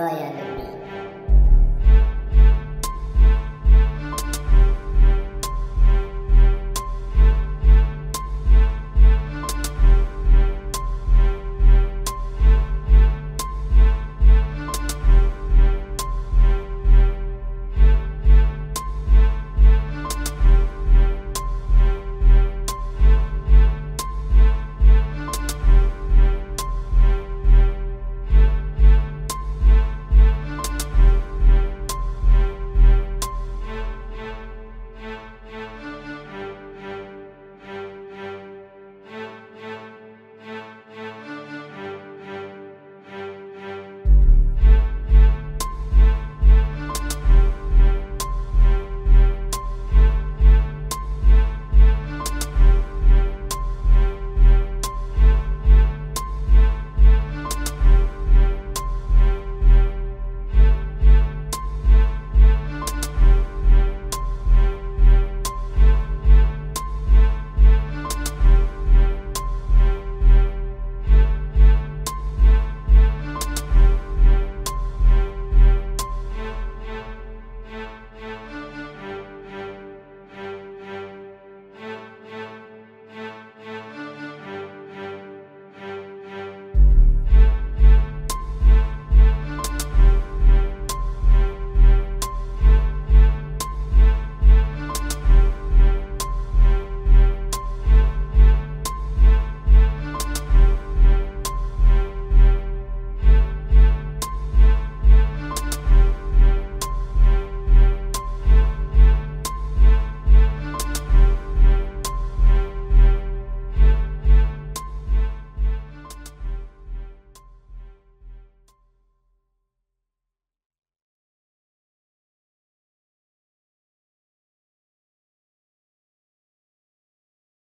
对呀。